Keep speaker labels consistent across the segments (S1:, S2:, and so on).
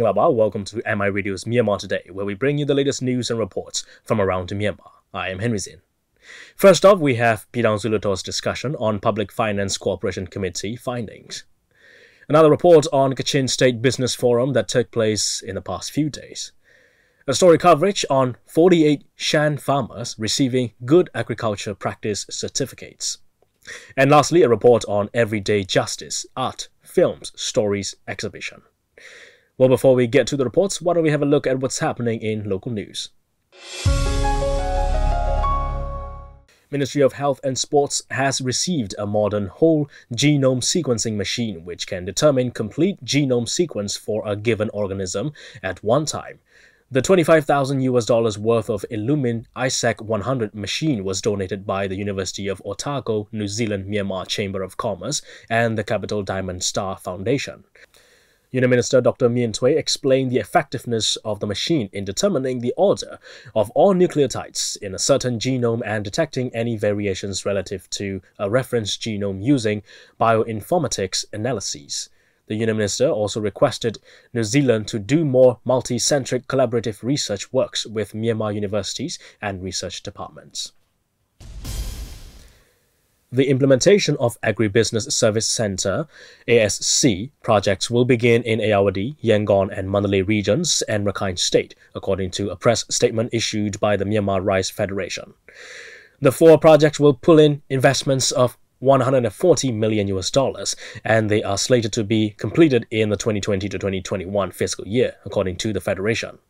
S1: Minglaba, welcome to MI Radio's Myanmar Today, where we bring you the latest news and reports from around Myanmar. I am Henry Zin. First off, we have Pyidaungsu Hluttaw's discussion on Public Finance Cooperation Committee findings. Another report on Kachin State Business Forum that took place in the past few days. A story coverage on 48 Shan farmers receiving good agriculture practice certificates. And lastly, a report on everyday justice, art, films, stories, exhibition. Well, before we get to the reports, why don't we have a look at what's happening in local news? Ministry of Health and Sports has received a modern whole genome sequencing machine which can determine complete genome sequence for a given organism at one time. The 25,000 US dollars worth of Illumina iSeq 100 machine was donated by the University of Otago, New Zealand Myanmar Chamber of Commerce and the Capital Diamond Star Foundation. Union Minister Dr. Myint Htwe explained the effectiveness of the machine in determining the order of all nucleotides in a certain genome and detecting any variations relative to a reference genome using bioinformatics analyses. The Union Minister also requested New Zealand to do more multi-centric collaborative research works with Myanmar universities and research departments. The implementation of Agribusiness Service Center ASC projects will begin in Ayeyarwady, Yangon and Mandalay regions and Rakhine State, according to a press statement issued by the Myanmar Rice Federation. The four projects will pull in investments of 140 million US dollars, and they are slated to be completed in the 2020 to 2021 fiscal year, according to the Federation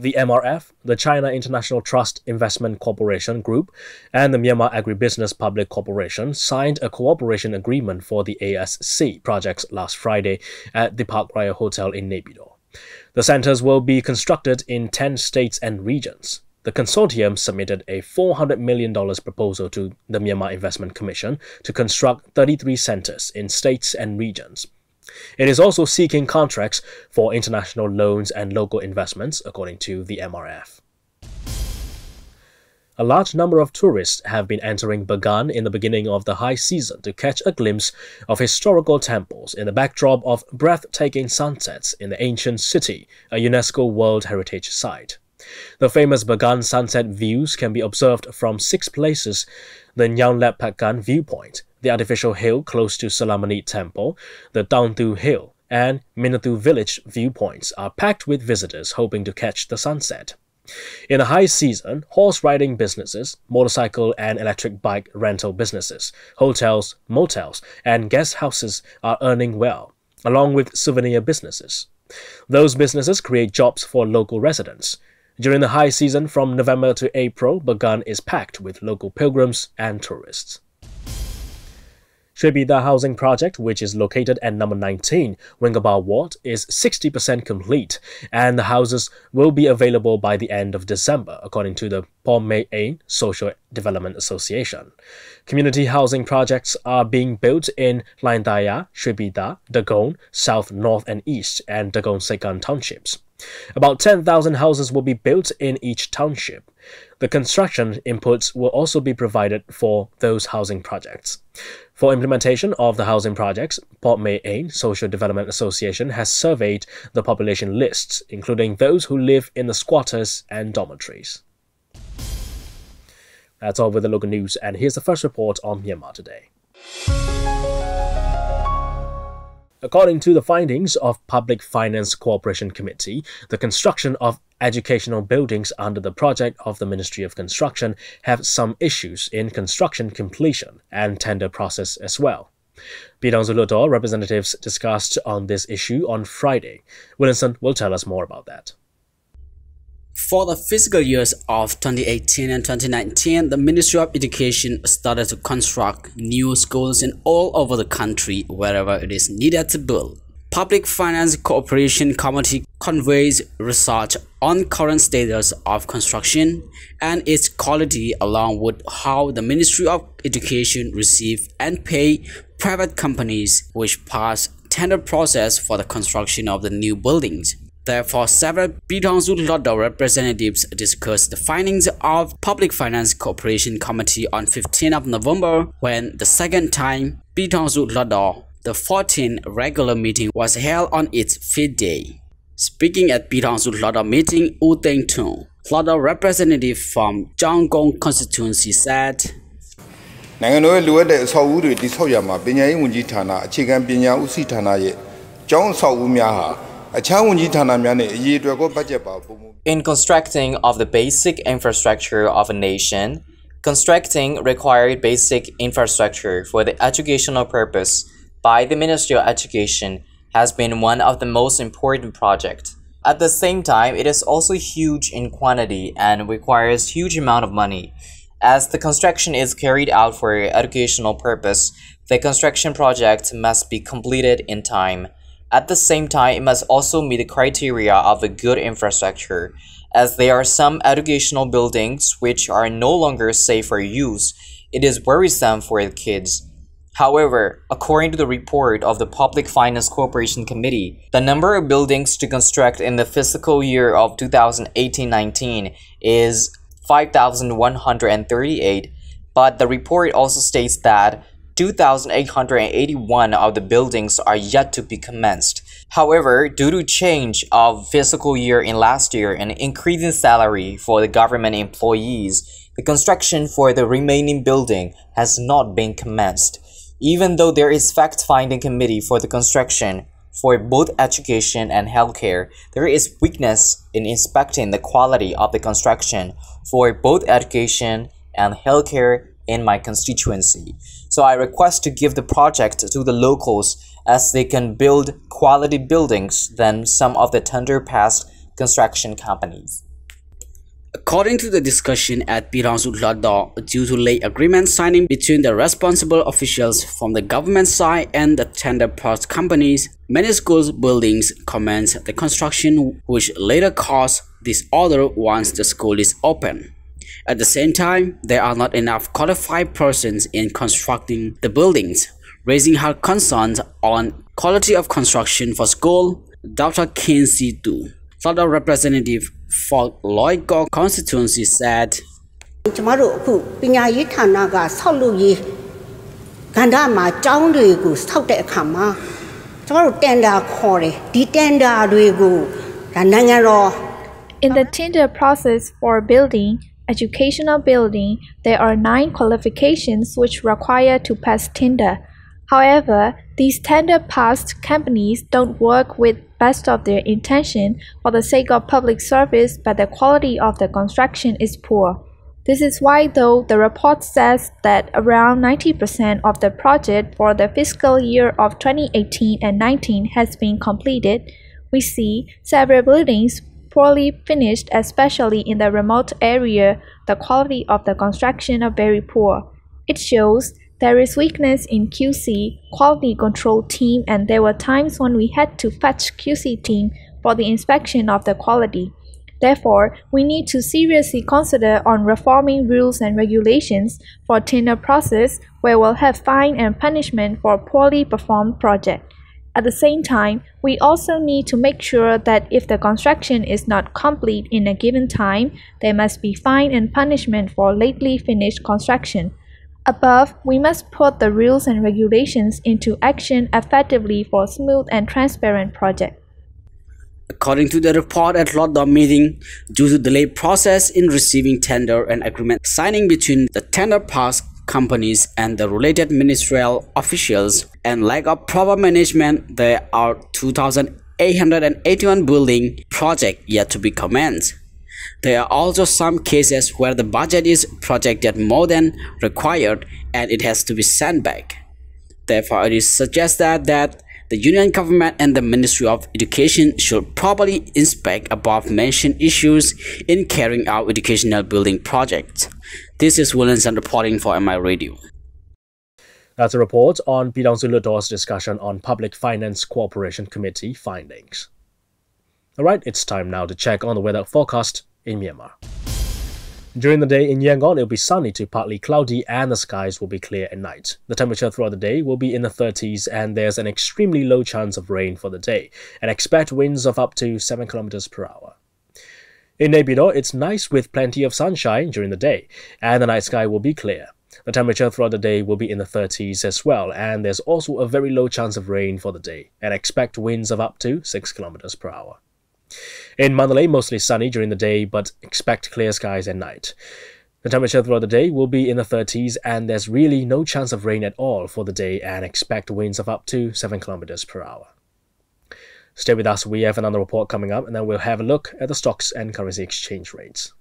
S1: the MRF, the China International Trust Investment Corporation Group, and the Myanmar Agribusiness Public Corporation signed a cooperation agreement for the ASC projects last Friday at the Park Royal Hotel in Naypyidaw. The centers will be constructed in 10 states and regions. The consortium submitted a $400 million proposal to the Myanmar Investment Commission to construct 33 centers in states and regions. It is also seeking contracts for international loans and local investments, according to the MRF. A large number of tourists have been entering Bagan in the beginning of the high season to catch a glimpse of historical temples in the backdrop of breathtaking sunsets in the ancient city, a UNESCO World Heritage Site. The famous Bagan sunset views can be observed from six places the Nyanglap Pakan viewpoint, the artificial hill close to Sulamani Temple, the Downtu Hill, and Minnanthu Village viewpoints are packed with visitors hoping to catch the sunset. In the high season, horse riding businesses, motorcycle and electric bike rental businesses, hotels, motels, and guest houses are earning well, along with souvenir businesses. Those businesses create jobs for local residents. During the high season from November to April, Bagan is packed with local pilgrims and tourists. Shwepyithar housing project, which is located at number 19, Wingabar Ward, is 60% complete, and the houses will be available by the end of December, according to the Pomei Ain Social Development Association. Community housing projects are being built in Hlaingthaya, Shwepyithar, Dagon, South, North, and East, and Dagon Seikkan townships. About 10,000 houses will be built in each township. The construction inputs will also be provided for those housing projects. For implementation of the housing projects, Port May Ain Social Development Association has surveyed the population lists, including those who live in the squatters and dormitories. That's all with the local news, and here's the first report on Myanmar today. According to the findings of Public Finance Cooperation Committee, the construction of educational buildings under the project of the Ministry of Construction have some issues in construction completion and tender process as well. Pyidaungsu Hluttaw representatives discussed on this issue on Friday. Williamson will tell us more about that.
S2: For the fiscal years of 2018 and 2019, the Ministry of Education started to construct new schools in all over the country wherever it is needed to build. Public Finance Cooperation Committee conveys research on current status of construction and its quality along with how the Ministry of Education receive and pay private companies which pass tender process for the construction of the new buildings. Therefore, several Pyidaungsu Hluttaw representatives discussed the findings of Public Finance Corporation Committee on 15 of November when the second time Pyidaungsu Hluttaw, the 14th regular meeting was held on its fifth day. Speaking at Pyidaungsu Hluttaw meeting, Wu Dengtung, Hluttaw representative from Zhanggong constituency said,
S3: in constructing of the basic infrastructure of a nation, constructing required basic infrastructure for the educational purpose by the Ministry of Education has been one of the most important projects. At the same time, it is also huge in quantity and requires huge amount of money. As the construction is carried out for educational purpose, the construction project must be completed in time. At the same time, it must also meet the criteria of a good infrastructure, as there are some educational buildings which are no longer safe for use. It is worrisome for the kids. However, according to the report of the Public Finance Corporation Committee, the number of buildings to construct in the fiscal year of 2018-19 is 5,138, but the report also states that 2,881 of the buildings are yet to be commenced. However, due to change of fiscal year in last year and increasing salary for the government employees, the construction for the remaining building has not been commenced. Even though there is fact-finding committee for the construction, for both education and healthcare, there is weakness in inspecting the quality of the construction for both education and healthcare in my constituency. So I request to give the project to the locals as they can build quality buildings than some of the tender past construction companies.
S2: According to the discussion at Pyidaungsu Hluttaw, due to late agreement signing between the responsible officials from the government side and the tender parts companies, many schools buildings commenced the construction which later caused disorder once the school is open. At the same time, there are not enough qualified persons in constructing the buildings, raising her concerns on quality of construction for school. Dr. Kin Tu, Florida representative for Loigo constituency said
S4: ကျမတို့အခုပညာရေးဌာနကဆောက်လုပ်ရေးကဏ္ဍမှာကျောင်းတွေကိုဆောက်တဲ့အခါမှာကျမတို့တန်ဒါခေါ်တယ်ဒီတန်ဒါတွေကိုဒါနိုင်ငံတော်
S5: In the tender process for building educational building there are 9 qualifications which require to pass tender However, these tender passed companies don't work with best of their intention for the sake of public service, but the quality of the construction is poor. This is why, though the report says that around 90% of the project for the fiscal year of 2018 and 19 has been completed, we see several buildings poorly finished, especially in the remote area. The quality of the construction are very poor. It shows there is weakness in QC quality control team and there were times when we had to fetch QC team for the inspection of the quality. Therefore, we need to seriously consider on reforming rules and regulations for tender process where we'll have fine and punishment for poorly performed project. At the same time, we also need to make sure that if the construction is not complete in a given time, there must be fine and punishment for lately finished construction. Above, we must put the rules and regulations into action effectively for smooth and transparent project.
S2: According to the report at Lordom meeting, due to delayed process in receiving tender and agreement signing between the tender pass companies and the related ministerial officials and lack of proper management, there are 2,881 building projects yet to be commenced. There are also some cases where the budget is projected more than required and it has to be sent back. Therefore, it is suggested that the union government and the Ministry of Education should properly inspect above mentioned issues in carrying out educational building projects. This is Williamson reporting for MI Radio.
S1: That's a report on Pyidaungsu Hluttaw's discussion on Public Finance Cooperation Committee findings. Alright, it's time now to check on the weather forecast in Myanmar. During the day in Yangon, it will be sunny to partly cloudy and the skies will be clear at night. The temperature throughout the day will be in the 30s and there's an extremely low chance of rain for the day and expect winds of up to 7 km per hour. In Naypyidaw, it's nice with plenty of sunshine during the day and the night sky will be clear. The temperature throughout the day will be in the 30s as well, and there's also a very low chance of rain for the day, and expect winds of up to 6 km per hour. In Mandalay, mostly sunny during the day, but expect clear skies at night. The temperature throughout the day will be in the 30s, and there's really no chance of rain at all for the day, and expect winds of up to 7 kilometers per hour. Stay with us, we have another report coming up, and then we'll have a look at the stocks and currency exchange rates.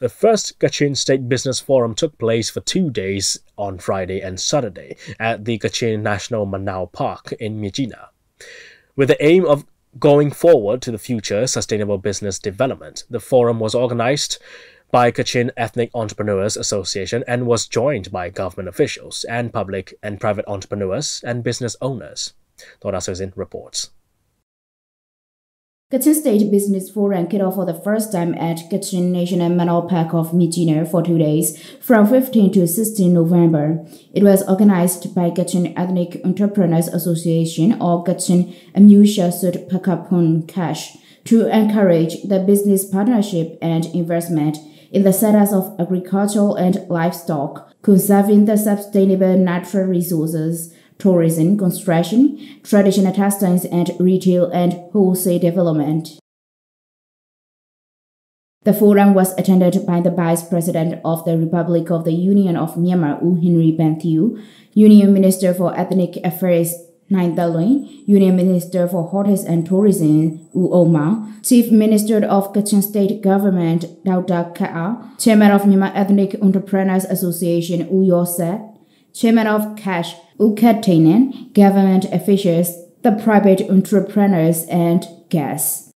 S1: The first Kachin State Business Forum took place for two days on Friday and Saturday at the Kachin National Manao Park in Myitkyina. With the aim of going forward to the future sustainable business development, the forum was organized by Kachin Ethnic Entrepreneurs Association and was joined by government officials and public and private entrepreneurs and business owners. Dora Suzin reports.
S6: Kachin State Business Forum kicked off for the first time at Kachin National Manao Park of Myitkyina for two days, from 15 to 16 November. It was organized by Kachin Ethnic Entrepreneurs Association or Kachin Amusha Sud Pakapun Cash to encourage the business partnership and investment in the sectors of agriculture and livestock, conserving the sustainable natural resources tourism, construction, traditional textiles, and retail and wholesale development. The forum was attended by the Vice President of the Republic of the Union of Myanmar, U Henry Van Thio, Union Minister for Ethnic Affairs, Nai Thet Lwin, Union Minister for Hotels and Tourism, U Oma, Chief Minister of Kachin State Government, Dr. Khet Aung, Chairman of Myanmar Ethnic Entrepreneurs Association, U Yosef, Chairman of CASH, Ukatainen, government officials, the private entrepreneurs, and guests.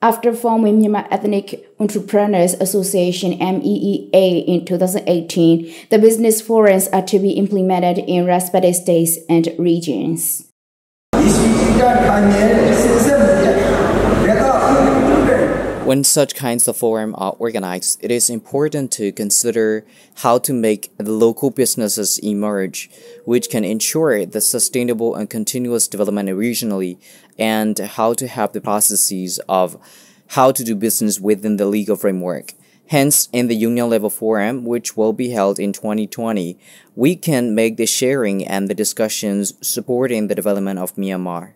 S6: After forming Myanmar Ethnic Entrepreneurs Association MEEA in 2018, the business forums are to be implemented in respective states and regions.
S3: When such kinds of forums are organized, it is important to consider how to make the local businesses emerge, which can ensure the sustainable and continuous development regionally, and how to have the processes of how to do business within the legal framework. Hence, in the union level forum, which will be held in 2020, we can make the sharing and the discussions supporting the development of Myanmar.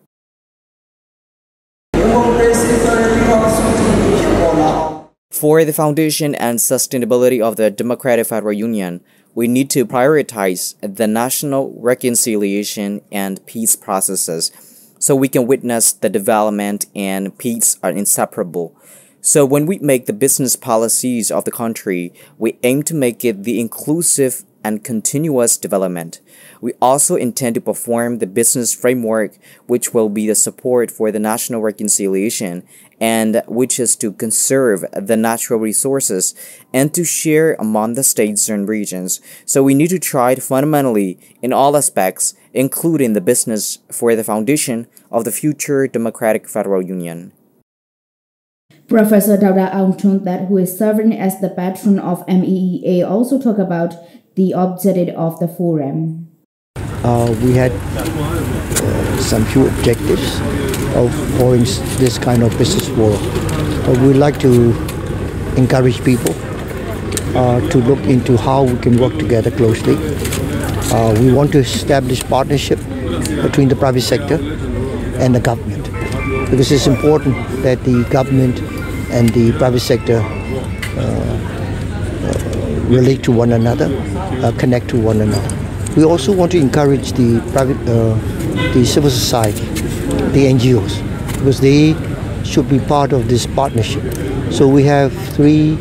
S3: For the foundation and sustainability of the Democratic Federal Union, we need to prioritize the national reconciliation and peace processes so we can witness the development and peace are inseparable. So when we make the business policies of the country, we aim to make it the inclusive and continuous development. We also intend to perform the business framework, which will be the support for the national reconciliation and which is to conserve the natural resources and to share among the states and regions. So we need to try to fundamentally in all aspects, including the business for the foundation of the future democratic federal union.
S6: Professor Dr. Aung that who is serving as the patron of MEEA also talked about the objective of the forum.
S7: Uh, we had uh, some few objectives of following this kind of business forum. Uh, we'd like to encourage people uh, to look into how we can work together closely. Uh, we want to establish partnership between the private sector and the government because it's important that the government and the private sector uh, relate to one another, uh, connect to one another. We also want to encourage the private, uh, the civil society, the NGOs, because they should be part of this partnership. So we have three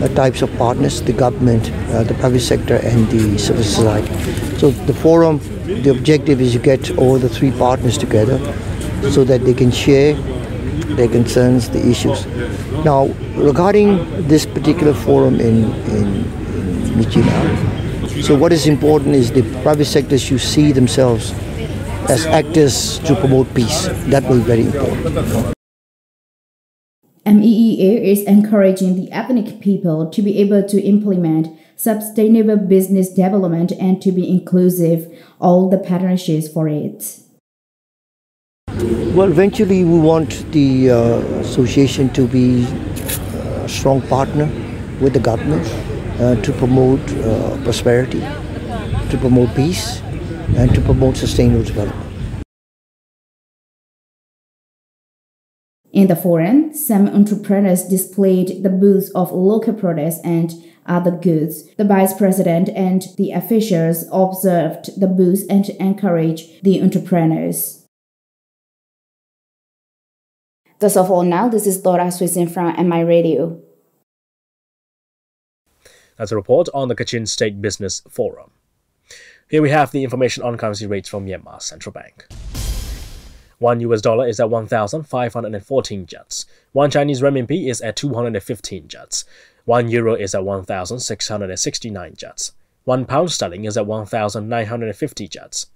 S7: uh, types of partners: the government, uh, the private sector, and the civil society. So the forum, the objective is to get all the three partners together, so that they can share their concerns, the issues. Now, regarding this particular forum in, in, in so what is important is the private sector should see themselves as actors to promote peace. That will be very important.
S6: MEEA is encouraging the ethnic people to be able to implement sustainable business development and to be inclusive, all the partnerships for it.
S7: Well, eventually we want the uh, association to be a strong partner with the government to promote uh, prosperity, to promote peace, and to promote sustainable development.
S6: In the forum, some entrepreneurs displayed the booths of local products and other goods. The vice president and the officials observed the booths and encouraged the entrepreneurs. That's all for now. This is Dora Swissin from MI Radio.
S1: That's a report on the Kachin State Business Forum. Here we have the information on currency rates from Myanmar Central Bank. One US dollar is at 1,514 kyats. One Chinese renminbi is at 215 kyats. One euro is at 1,669 kyats. One pound sterling is at 1,950 kyats.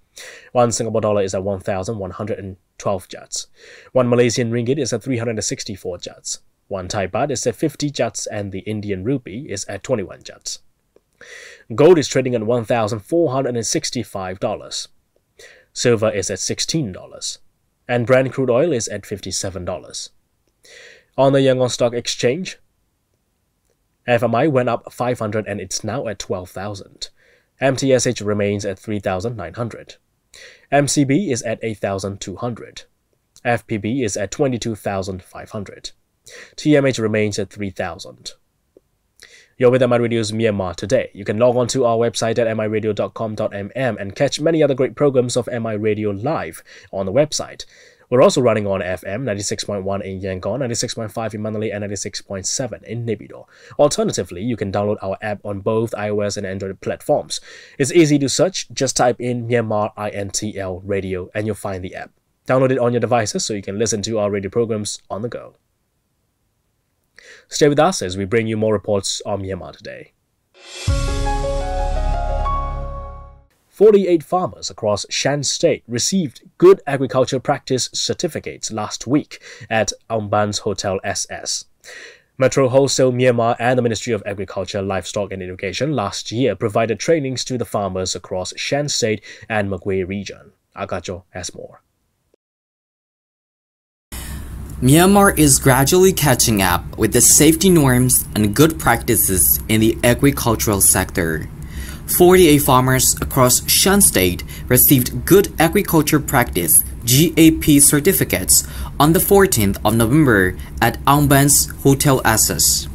S1: One Singapore dollar is at 1,112 kyats. One Malaysian ringgit is at 364 kyats. One Thai baht is at 50 kyats and the Indian rupee is at 21 kyats. Gold is trading at $1,465. Silver is at $16 and Brent crude oil is at $57. On the Yangon Stock Exchange, FMI went up 500 and it's now at 12,000. MTSH remains at 3,900. MCB is at 8,200. FPB is at 22,500. TMH remains at 3,000. You're with MI Radio's Myanmar today. You can log on to our website at miradio.com.mm and catch many other great programs of MI Radio live on the website. We're also running on FM 96.1 in Yangon, 96.5 in Mandalay, and 96.7 in Naypyidaw. Alternatively, you can download our app on both iOS and Android platforms. It's easy to search, just type in Myanmar INTL Radio and you'll find the app. Download it on your devices so you can listen to our radio programs on the go. Stay with us as we bring you more reports on Myanmar today. 48 farmers across Shan State received Good Agriculture Practice certificates last week at Aung Hotel SS. Metro Wholesale Myanmar and the Ministry of Agriculture, Livestock and Education last year provided trainings to the farmers across Shan State and Magway region. Agacho has more.
S3: Myanmar is gradually catching up with the safety norms and good practices in the agricultural sector. 48 farmers across Shan State received Good Agriculture Practice GAP certificates on the 14th of November at Aungban's Hotel SS.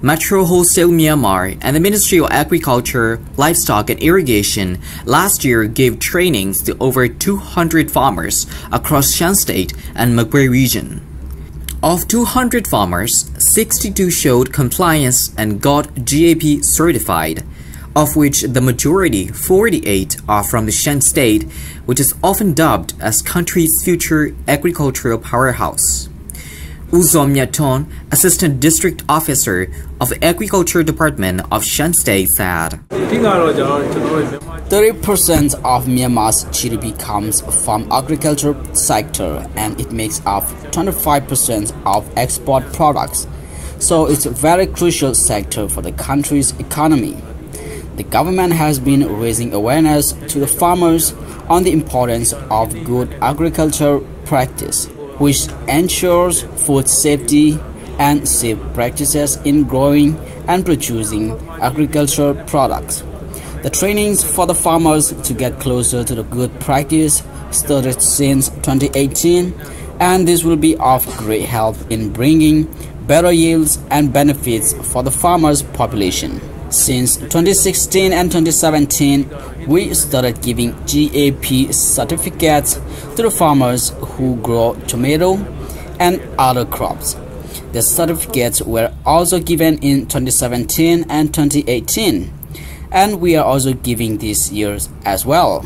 S3: Metro Wholesale Myanmar and the Ministry of Agriculture, Livestock and Irrigation last year gave trainings to over 200 farmers across Shan State and Magway region. Of 200 farmers, 62 showed compliance and got GAP certified, of which the majority, 48, are from the Shan State, which is often dubbed as country's future agricultural powerhouse. Uzom Nyaton, Assistant District Officer of Agriculture Department of Shan State said,
S2: 30% of Myanmar's GDP comes from agriculture sector and it makes up 25% of export products. So it's a very crucial sector for the country's economy. The government has been raising awareness to the farmers on the importance of good agriculture practice which ensures food safety and safe practices in growing and producing agricultural products. The trainings for the farmers to get closer to the good practice started since 2018 and this will be of great help in bringing better yields and benefits for the farmers population. Since 2016 and 2017, we started giving GAP certificates to the farmers who grow tomato and other crops. The certificates were also given in 2017 and 2018, and we are also giving this year as well.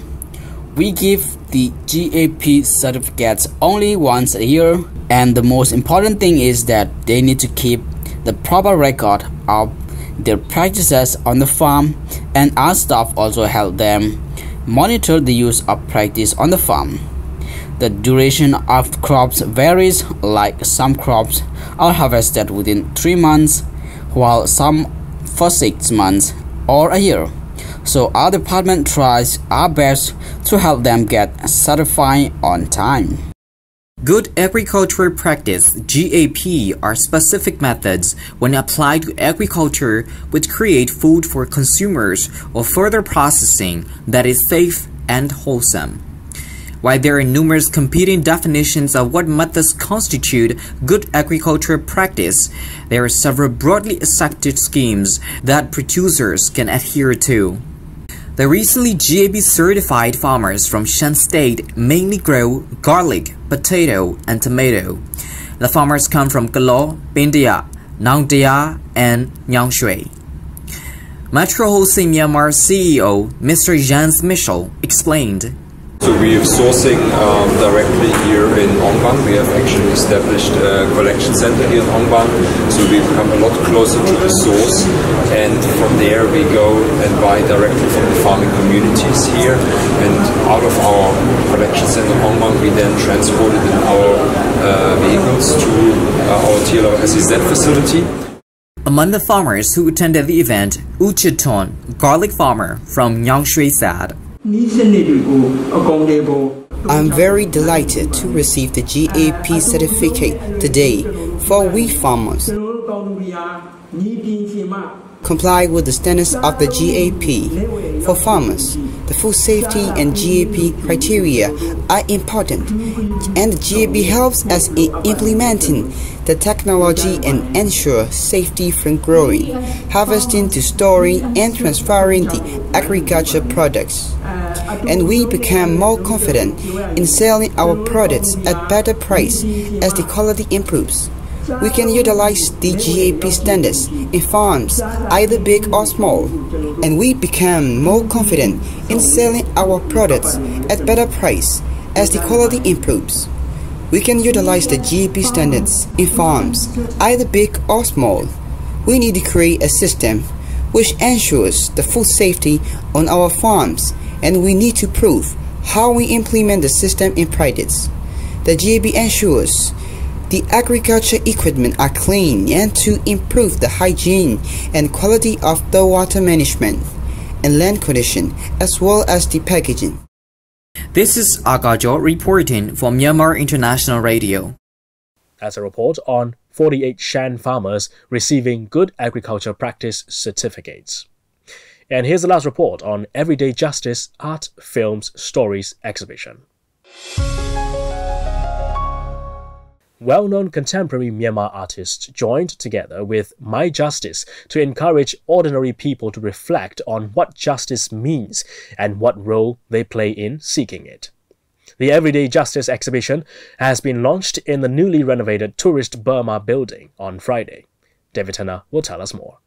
S2: We give the GAP certificates only once a year, and the most important thing is that they need to keep the proper record of their practices on the farm and our staff also help them monitor the use of practice on the farm. The duration of crops varies like some crops are harvested within 3 months while some for 6 months or a year. So our department tries our best to help them get certified on time.
S3: Good agricultural practice GAP are specific methods when applied to agriculture which create food for consumers or further processing that is safe
S8: and wholesome. While there are numerous competing definitions of what methods constitute good agricultural practice, there are several broadly accepted schemes that producers can adhere to. The recently GAP certified farmers from Shan State mainly grow garlic, potato, and tomato. The farmers come from Kalaw, Pindaya, Nangdia, and Nyaungshwe. Metro Wholesale Myanmar CEO Mr. Jans Michel explained
S9: so we are sourcing um, directly here in Aungban. We have actually established a collection center here in Aungban, so we become a lot closer to the source. And from there we go and buy directly from the farming communities here. And out of our collection center in Aungban, we then transport it in our uh, vehicles to uh, our Thilawa SEZ facility.
S8: Among the farmers who attended the event, Uchiton, garlic farmer from Nyaungshwe said,
S10: I'm very delighted to receive the GAP certificate today for we farmers. Comply with the standards of the GAP. For farmers, the food safety and GAP criteria are important, and the GAP helps us in implementing the technology and ensure safety from growing, harvesting to storing and transferring the agriculture products. And we become more confident in selling our products at better price as the quality improves. We can utilize the GAP standards in farms, either big or small, and we become more confident in selling our products at better price as the quality improves. We can utilize the GAP standards in farms, either big or small. We need to create a system which ensures the food safety on our farms and we need to prove how we implement the system in practice. The GAP ensures the agriculture equipment are clean and to improve the hygiene and quality of the water management and land condition as well as the packaging.
S8: This is Agajo reporting for Myanmar International Radio.
S1: As a report on 48 Shan farmers receiving good agriculture practice certificates. And here's the last report on Everyday Justice Art, Films, Stories exhibition. Well known contemporary Myanmar artists joined together with My Justice to encourage ordinary people to reflect on what justice means and what role they play in seeking it. The Everyday Justice exhibition has been launched in the newly renovated Tourist Burma building on Friday. David Tanner will tell us more.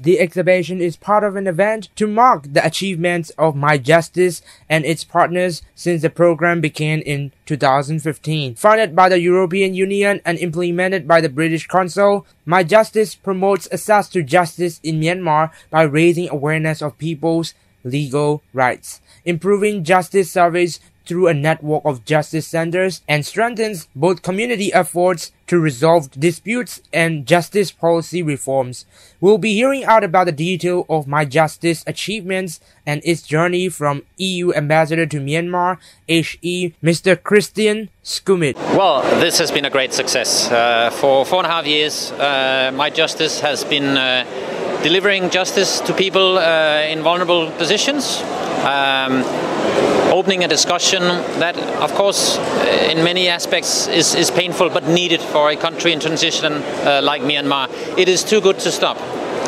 S11: The exhibition is part of an event to mark the achievements of My Justice and its partners since the program began in 2015. Funded by the European Union and implemented by the British Council, My Justice promotes access to justice in Myanmar by raising awareness of people's legal rights, improving justice service through a network of justice centers and strengthens both community efforts to resolve disputes and justice policy reforms. We'll be hearing out about the detail of my justice achievements and its journey from EU Ambassador to Myanmar, HE, Mr. Kristian Schmidt.
S12: Well, this has been a great success. Uh, for four and a half years, uh, my justice has been uh, delivering justice to people uh, in vulnerable positions. Um, opening a discussion that, of course, uh, in many aspects is, is painful but needed for a country in transition uh, like Myanmar. It is too good to stop.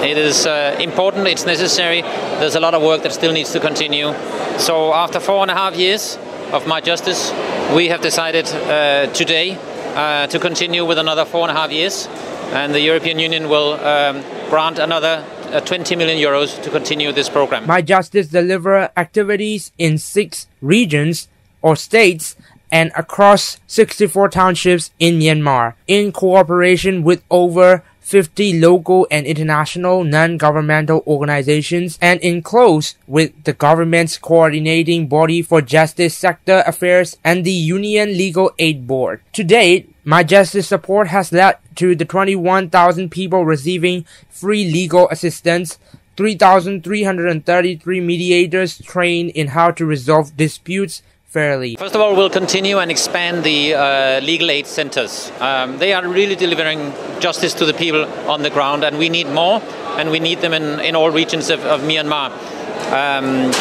S12: It is uh, important, it's necessary. There's a lot of work that still needs to continue. So, after four and a half years of my justice, we have decided uh, today uh, to continue with another four and a half years, and the European Union will um, grant another Uh, 20 million euros to continue this program.
S11: My Justice deliver activities in six regions or states and across 64 townships in Myanmar in cooperation with over 50 local and international non-governmental organizations and in close with the government's coordinating body for justice sector affairs and the Union Legal Aid Board. To date, my justice support has led to the 21,000 people receiving free legal assistance, 3,333 mediators trained in how to resolve disputes fairly.
S12: First of all, we'll continue and expand the uh, legal aid centers. Um, they are really delivering justice to the people on the ground, and we need more, and we need them in, in all regions of, of Myanmar. Um,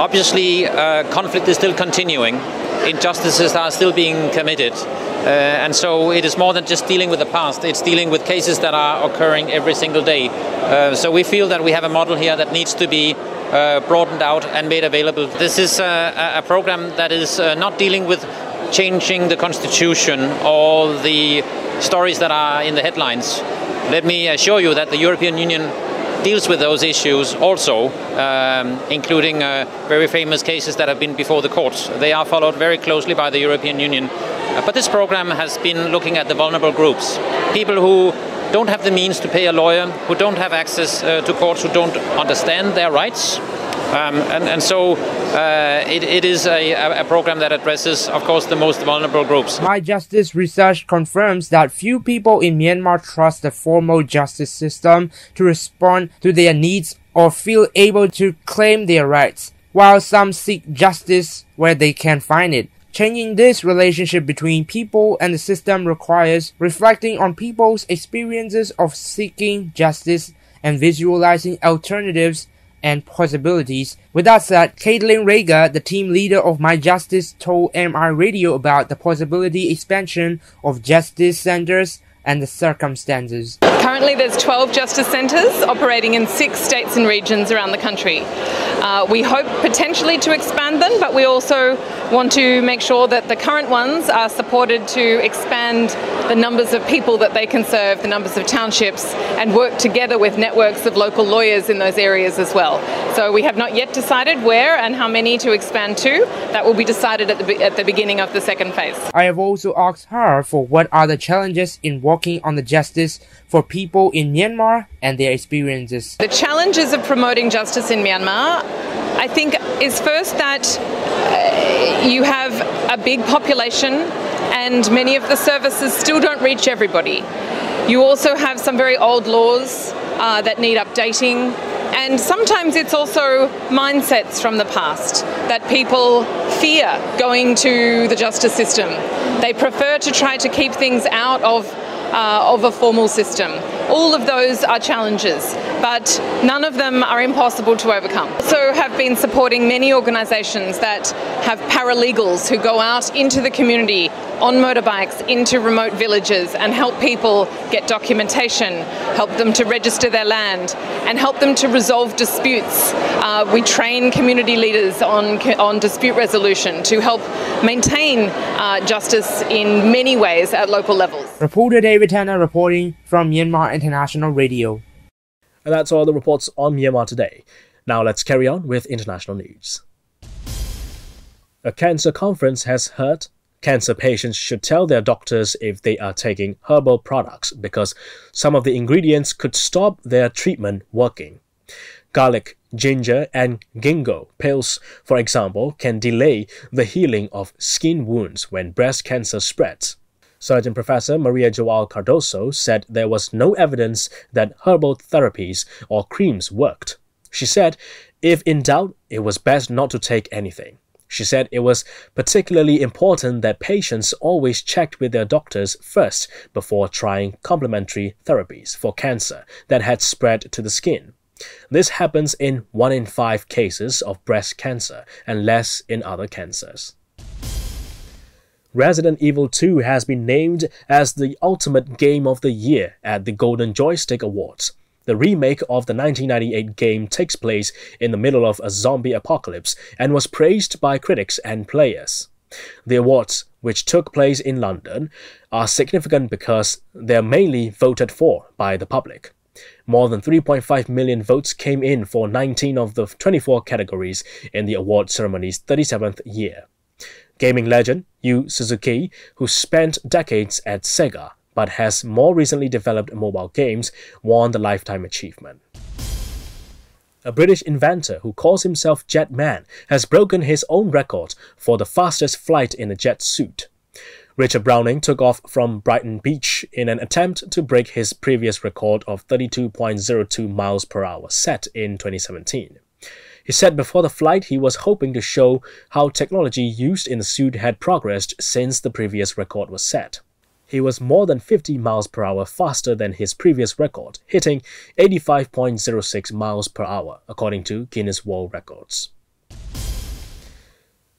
S12: obviously, uh, conflict is still continuing. Injustices are still being committed. Uh, and so it is more than just dealing with the past, it's dealing with cases that are occurring every single day. Uh, so we feel that we have a model here that needs to be uh, broadened out and made available. This is a, a program that is uh, not dealing with changing the constitution or the stories that are in the headlines. Let me assure you that the European Union deals with those issues also, um, including uh, very famous cases that have been before the courts. They are followed very closely by the European Union. Uh, but this program has been looking at the vulnerable groups, people who don't have the means to pay a lawyer, who don't have access uh, to courts, who don't understand their rights. Um, and, and, so uh, it, it is a, a, program that addresses, of course, the most vulnerable groups.
S11: My Justice research confirms that few people in Myanmar trust the formal justice system to respond to their needs or feel able to claim their rights, while some seek justice where they can find it. Changing this relationship between people and the system requires reflecting on people's experiences of seeking justice and visualizing alternatives and possibilities. With that said, Caitlin Rega, the team leader of My Justice, told MI Radio about the possibility expansion of justice centers and the circumstances.
S13: Currently, there's 12 justice centres operating in six states and regions around the country. Uh, we hope potentially to expand them, but we also want to make sure that the current ones are supported to expand the numbers of people that they can serve, the numbers of townships, and work together with networks of local lawyers in those areas as well. So we have not yet decided where and how many to expand to. That will be decided at the, at the beginning of the second phase.
S11: I have also asked her for what are the challenges in working on the justice for people in Myanmar and their experiences.
S13: The challenges of promoting justice in Myanmar, I think, is first that uh, you have a big population and many of the services still don't reach everybody. You also have some very old laws uh, that need updating. And sometimes it's also mindsets from the past that people fear going to the justice system. They prefer to try to keep things out of uh, of a formal system. All of those are challenges, but none of them are impossible to overcome. So have been supporting many organisations that have paralegals who go out into the community on motorbikes into remote villages and help people get documentation, help them to register their land, and help them to resolve disputes. Uh, we train community leaders on, on dispute resolution to help maintain uh, justice in many ways at local levels.
S11: Reporter David Tanner reporting from Myanmar International Radio.
S1: And that's all the reports on Myanmar today. Now let's carry on with international news. A cancer conference has heard Cancer patients should tell their doctors if they are taking herbal products because some of the ingredients could stop their treatment working. Garlic, ginger, and ginkgo pills, for example, can delay the healing of skin wounds when breast cancer spreads. Surgeon Professor Maria Joao Cardoso said there was no evidence that herbal therapies or creams worked. She said, if in doubt, it was best not to take anything. She said it was particularly important that patients always checked with their doctors first before trying complementary therapies for cancer that had spread to the skin. This happens in 1 in 5 cases of breast cancer and less in other cancers. Resident Evil 2 has been named as the ultimate game of the year at the Golden Joystick Awards. The remake of the 1998 game takes place in the middle of a zombie apocalypse and was praised by critics and players. The awards, which took place in London, are significant because they're mainly voted for by the public. More than 3.5 million votes came in for 19 of the 24 categories in the award ceremony's 37th year. Gaming legend Yu Suzuki, who spent decades at Sega, but has more recently developed mobile games, won the Lifetime Achievement. A British inventor who calls himself Jetman has broken his own record for the fastest flight in a jet suit. Richard Browning took off from Brighton Beach in an attempt to break his previous record of 32.02 miles per hour set in 2017. He said before the flight he was hoping to show how technology used in the suit had progressed since the previous record was set. He was more than 50 miles per hour faster than his previous record, hitting 85.06 miles per hour, according to Guinness World Records.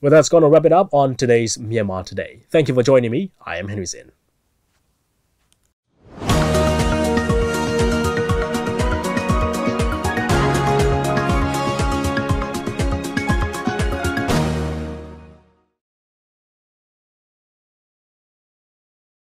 S1: Well, that's going to wrap it up on today's Myanmar Today. Thank you for joining me. I am Henry Zin.